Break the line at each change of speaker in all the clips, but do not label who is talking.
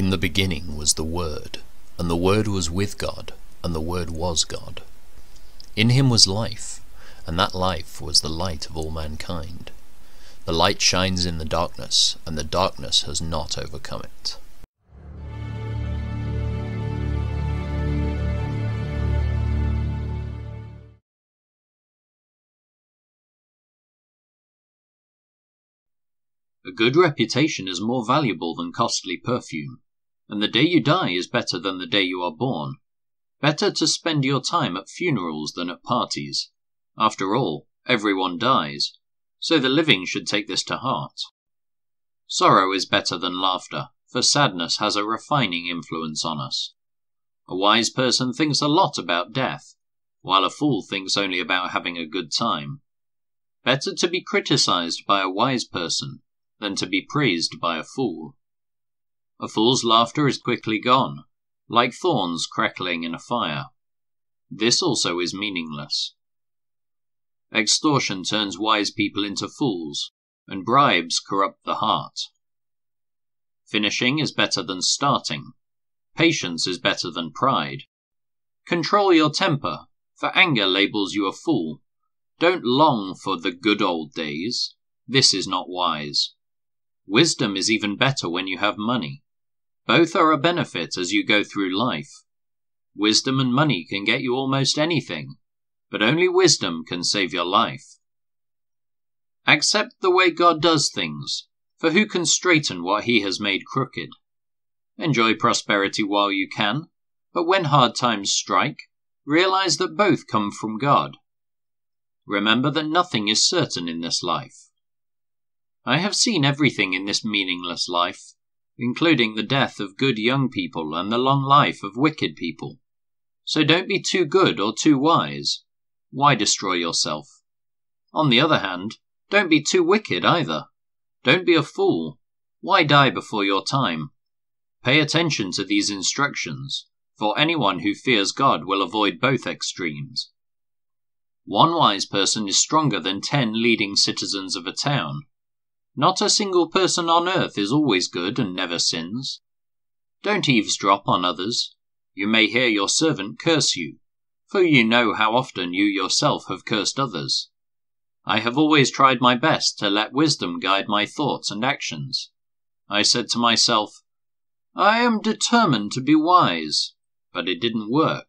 In the beginning was the Word, and the Word was with God, and the Word was God. In him was life, and that life was the light of all mankind. The light shines in the darkness, and the darkness has not overcome it.
A good reputation is more valuable than costly perfume, and the day you die is better than the day you are born. Better to spend your time at funerals than at parties. After all, everyone dies, so the living should take this to heart. Sorrow is better than laughter, for sadness has a refining influence on us. A wise person thinks a lot about death, while a fool thinks only about having a good time. Better to be criticized by a wise person than to be praised by a fool. A fool's laughter is quickly gone, like thorns crackling in a fire. This also is meaningless. Extortion turns wise people into fools, and bribes corrupt the heart. Finishing is better than starting. Patience is better than pride. Control your temper, for anger labels you a fool. Don't long for the good old days. This is not wise. Wisdom is even better when you have money. Both are a benefit as you go through life. Wisdom and money can get you almost anything, but only wisdom can save your life. Accept the way God does things, for who can straighten what he has made crooked? Enjoy prosperity while you can, but when hard times strike, realize that both come from God. Remember that nothing is certain in this life. I have seen everything in this meaningless life, including the death of good young people and the long life of wicked people. So don't be too good or too wise. Why destroy yourself? On the other hand, don't be too wicked either. Don't be a fool. Why die before your time? Pay attention to these instructions, for anyone who fears God will avoid both extremes. One wise person is stronger than ten leading citizens of a town. Not a single person on earth is always good and never sins. Don't eavesdrop on others. You may hear your servant curse you, for you know how often you yourself have cursed others. I have always tried my best to let wisdom guide my thoughts and actions. I said to myself, I am determined to be wise, but it didn't work.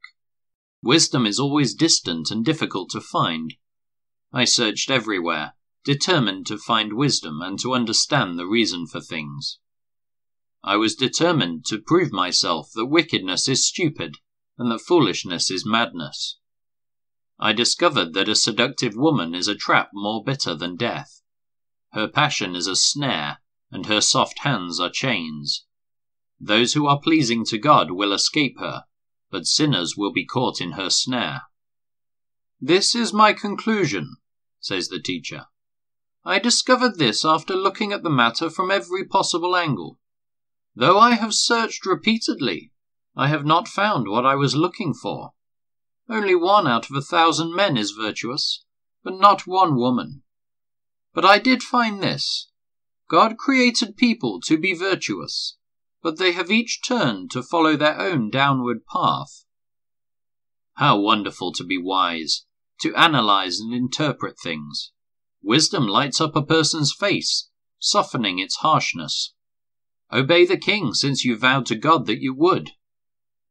Wisdom is always distant and difficult to find. I searched everywhere, determined to find wisdom and to understand the reason for things. I was determined to prove myself that wickedness is stupid and that foolishness is madness. I discovered that a seductive woman is a trap more bitter than death. Her passion is a snare, and her soft hands are chains. Those who are pleasing to God will escape her, but sinners will be caught in her snare. This is my conclusion, says the teacher. I discovered this after looking at the matter from every possible angle. Though I have searched repeatedly, I have not found what I was looking for. Only one out of a thousand men is virtuous, but not one woman. But I did find this. God created people to be virtuous, but they have each turned to follow their own downward path. How wonderful to be wise, to analyze and interpret things. Wisdom lights up a person's face, softening its harshness. Obey the king since you vowed to God that you would.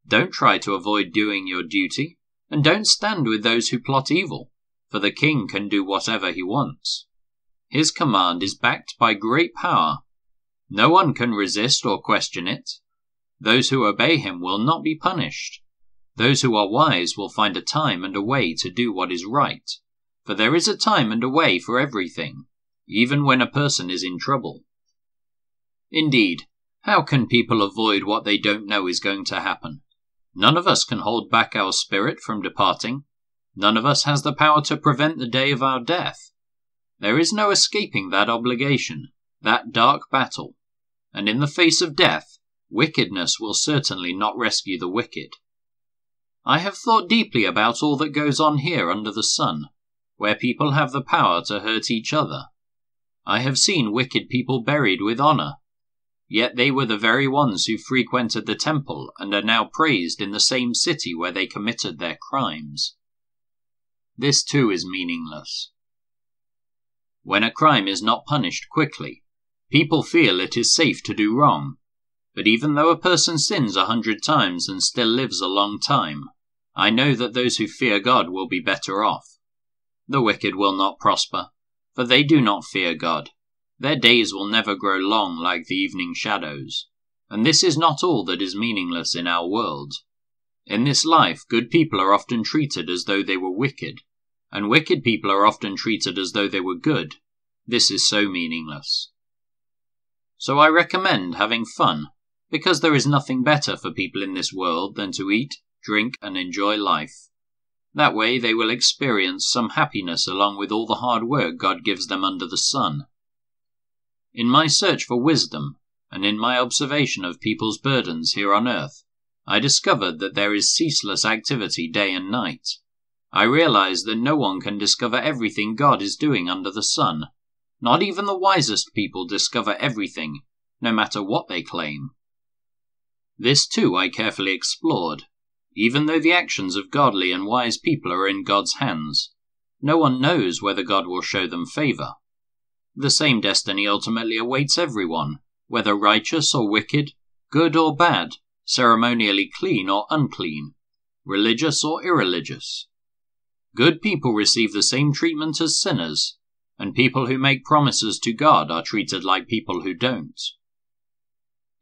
Don't try to avoid doing your duty, and don't stand with those who plot evil, for the king can do whatever he wants. His command is backed by great power. No one can resist or question it. Those who obey him will not be punished. Those who are wise will find a time and a way to do what is right for there is a time and a way for everything, even when a person is in trouble. Indeed, how can people avoid what they don't know is going to happen? None of us can hold back our spirit from departing. None of us has the power to prevent the day of our death. There is no escaping that obligation, that dark battle. And in the face of death, wickedness will certainly not rescue the wicked. I have thought deeply about all that goes on here under the sun where people have the power to hurt each other. I have seen wicked people buried with honor. Yet they were the very ones who frequented the temple and are now praised in the same city where they committed their crimes. This too is meaningless. When a crime is not punished quickly, people feel it is safe to do wrong. But even though a person sins a hundred times and still lives a long time, I know that those who fear God will be better off. The wicked will not prosper, for they do not fear God their days will never grow long like the evening shadows. And this is not all that is meaningless in our world. In this life, good people are often treated as though they were wicked, and wicked people are often treated as though they were good. This is so meaningless. So I recommend having fun, because there is nothing better for people in this world than to eat, drink, and enjoy life. That way they will experience some happiness along with all the hard work God gives them under the sun. In my search for wisdom, and in my observation of people's burdens here on earth, I discovered that there is ceaseless activity day and night. I realized that no one can discover everything God is doing under the sun. Not even the wisest people discover everything, no matter what they claim. This too I carefully explored. Even though the actions of godly and wise people are in God's hands, no one knows whether God will show them favor. The same destiny ultimately awaits everyone, whether righteous or wicked, good or bad, ceremonially clean or unclean, religious or irreligious. Good people receive the same treatment as sinners, and people who make promises to God are treated like people who don't.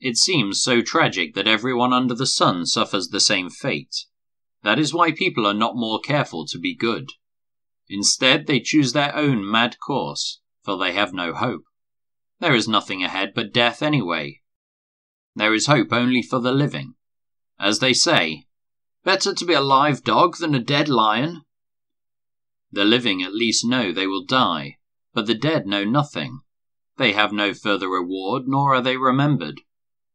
It seems so tragic that everyone under the sun suffers the same fate. That is why people are not more careful to be good. Instead, they choose their own mad course, for they have no hope. There is nothing ahead but death anyway. There is hope only for the living. As they say, better to be a live dog than a dead lion. The living at least know they will die, but the dead know nothing. They have no further reward, nor are they remembered.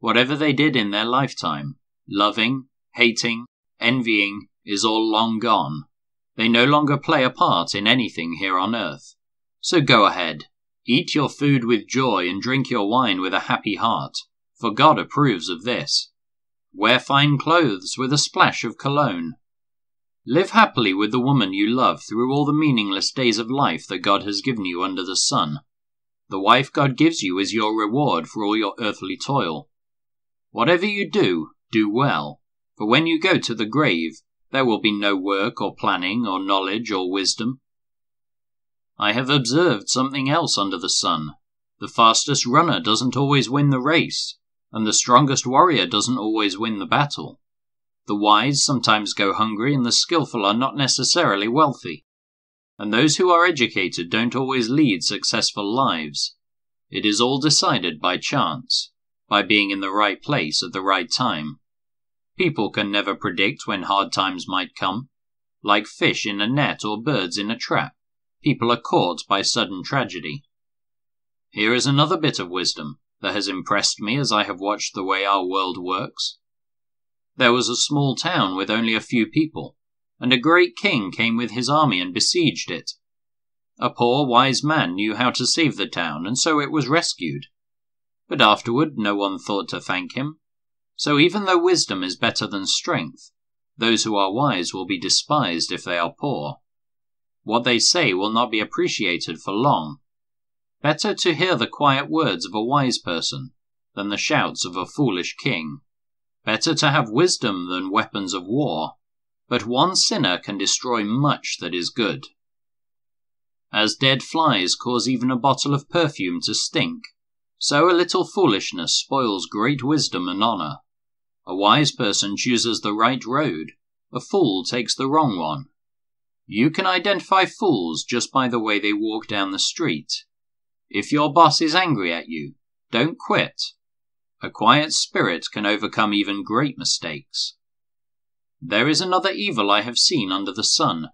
Whatever they did in their lifetime, loving, hating, envying, is all long gone. They no longer play a part in anything here on earth. So go ahead, eat your food with joy and drink your wine with a happy heart, for God approves of this. Wear fine clothes with a splash of cologne. Live happily with the woman you love through all the meaningless days of life that God has given you under the sun. The wife God gives you is your reward for all your earthly toil. Whatever you do, do well, for when you go to the grave, there will be no work or planning or knowledge or wisdom. I have observed something else under the sun. The fastest runner doesn't always win the race, and the strongest warrior doesn't always win the battle. The wise sometimes go hungry, and the skilful are not necessarily wealthy. And those who are educated don't always lead successful lives. It is all decided by chance, by being in the right place at the right time. People can never predict when hard times might come, like fish in a net or birds in a trap people are caught by sudden tragedy. Here is another bit of wisdom that has impressed me as I have watched the way our world works. There was a small town with only a few people, and a great king came with his army and besieged it. A poor, wise man knew how to save the town, and so it was rescued. But afterward no one thought to thank him. So even though wisdom is better than strength, those who are wise will be despised if they are poor. What they say will not be appreciated for long. Better to hear the quiet words of a wise person than the shouts of a foolish king. Better to have wisdom than weapons of war. But one sinner can destroy much that is good. As dead flies cause even a bottle of perfume to stink, so a little foolishness spoils great wisdom and honor. A wise person chooses the right road, a fool takes the wrong one. You can identify fools just by the way they walk down the street. If your boss is angry at you, don't quit. A quiet spirit can overcome even great mistakes. There is another evil I have seen under the sun.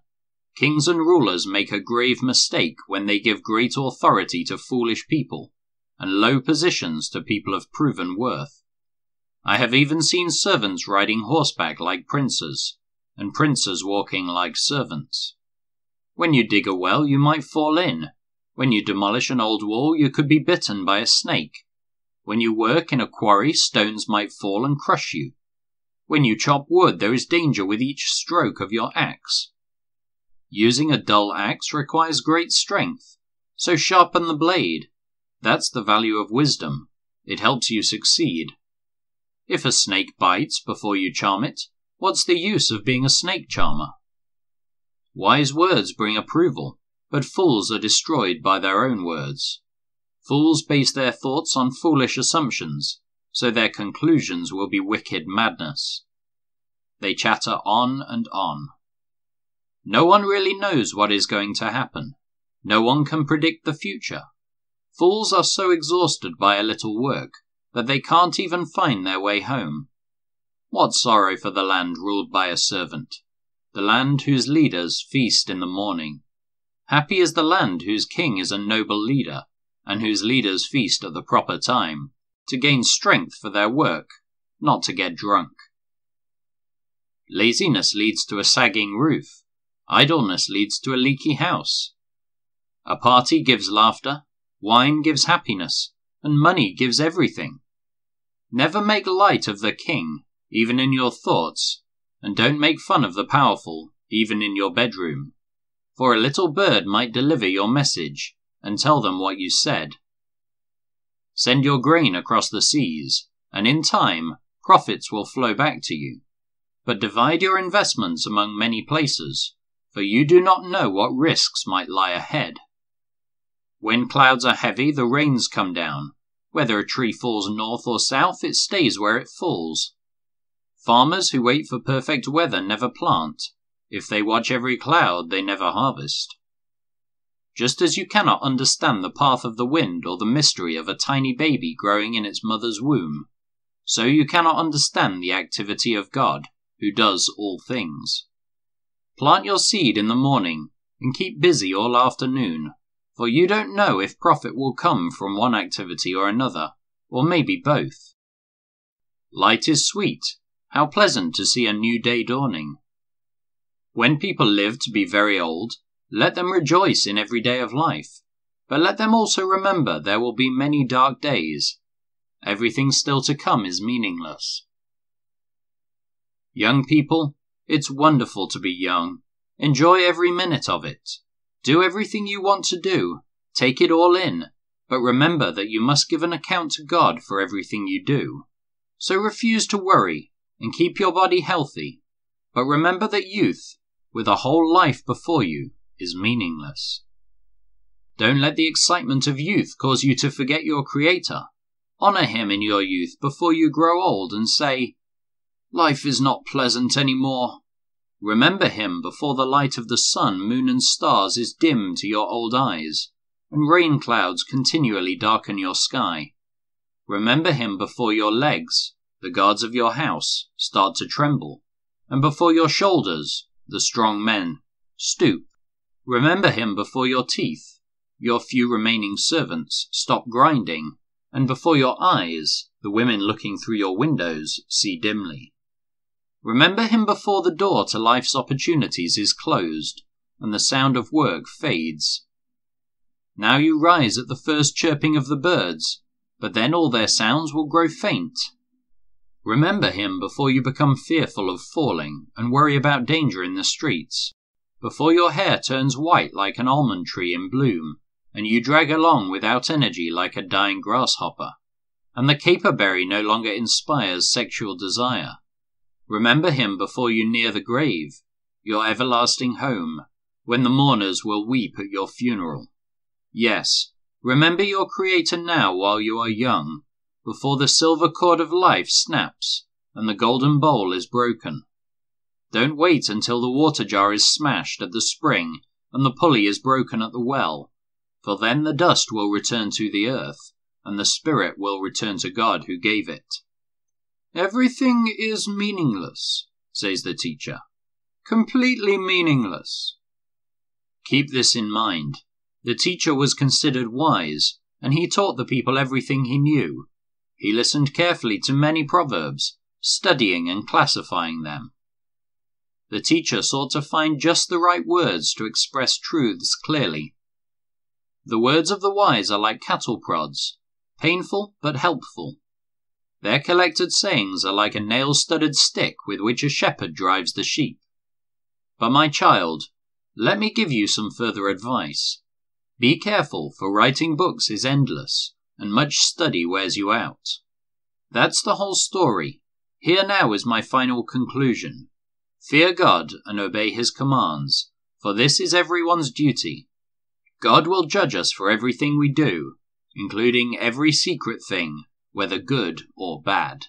Kings and rulers make a grave mistake when they give great authority to foolish people and low positions to people of proven worth. I have even seen servants riding horseback like princes and princes walking like servants. When you dig a well, you might fall in. When you demolish an old wall, you could be bitten by a snake. When you work in a quarry, stones might fall and crush you. When you chop wood, there is danger with each stroke of your axe. Using a dull axe requires great strength, so sharpen the blade. That's the value of wisdom. It helps you succeed. If a snake bites before you charm it, what's the use of being a snake charmer? Wise words bring approval, but fools are destroyed by their own words. Fools base their thoughts on foolish assumptions, so their conclusions will be wicked madness. They chatter on and on. No one really knows what is going to happen. No one can predict the future. Fools are so exhausted by a little work that they can't even find their way home. What sorrow for the land ruled by a servant, the land whose leaders feast in the morning. Happy is the land whose king is a noble leader, and whose leaders feast at the proper time, to gain strength for their work, not to get drunk. Laziness leads to a sagging roof. Idleness leads to a leaky house. A party gives laughter, wine gives happiness, and money gives everything. Never make light of the king, even in your thoughts, and don't make fun of the powerful, even in your bedroom. For a little bird might deliver your message and tell them what you said. Send your grain across the seas, and in time, profits will flow back to you. But divide your investments among many places, for you do not know what risks might lie ahead. When clouds are heavy, the rains come down. Whether a tree falls north or south, it stays where it falls. Farmers who wait for perfect weather never plant. If they watch every cloud, they never harvest. Just as you cannot understand the path of the wind or the mystery of a tiny baby growing in its mother's womb, so you cannot understand the activity of God, who does all things. Plant your seed in the morning and keep busy all afternoon, for you don't know if profit will come from one activity or another, or maybe both. Light is sweet. How pleasant to see a new day dawning. When people live to be very old, let them rejoice in every day of life, but let them also remember there will be many dark days. Everything still to come is meaningless. Young people, it's wonderful to be young. Enjoy every minute of it. Do everything you want to do. Take it all in. But remember that you must give an account to God for everything you do. So refuse to worry and keep your body healthy. But remember that youth, with a whole life before you, is meaningless. Don't let the excitement of youth cause you to forget your Creator. Honor Him in your youth before you grow old and say, Life is not pleasant any more. Remember him before the light of the sun, moon, and stars is dim to your old eyes, and rain clouds continually darken your sky. Remember him before your legs, the guards of your house, start to tremble, and before your shoulders, the strong men, stoop. Remember him before your teeth, your few remaining servants, stop grinding, and before your eyes, the women looking through your windows, see dimly. Remember him before the door to life's opportunities is closed and the sound of work fades. Now you rise at the first chirping of the birds, but then all their sounds will grow faint. Remember him before you become fearful of falling and worry about danger in the streets, before your hair turns white like an almond tree in bloom, and you drag along without energy like a dying grasshopper, and the caperberry no longer inspires sexual desire. Remember him before you near the grave, your everlasting home, when the mourners will weep at your funeral. Yes, remember your Creator now while you are young, before the silver cord of life snaps and the golden bowl is broken. Don't wait until the water jar is smashed at the spring and the pulley is broken at the well, for then the dust will return to the earth, and the spirit will return to God who gave it. Everything is meaningless, says the teacher. Completely meaningless. Keep this in mind. The teacher was considered wise, and he taught the people everything he knew. He listened carefully to many proverbs, studying and classifying them. The teacher sought to find just the right words to express truths clearly. The words of the wise are like cattle prods, painful but helpful. Their collected sayings are like a nail studded stick with which a shepherd drives the sheep. But, my child, let me give you some further advice. Be careful, for writing books is endless, and much study wears you out. That's the whole story. Here now is my final conclusion. Fear God and obey his commands, for this is everyone's duty. God will judge us for everything we do, including every secret thing, whether good or bad.